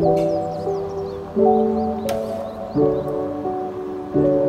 Thank you.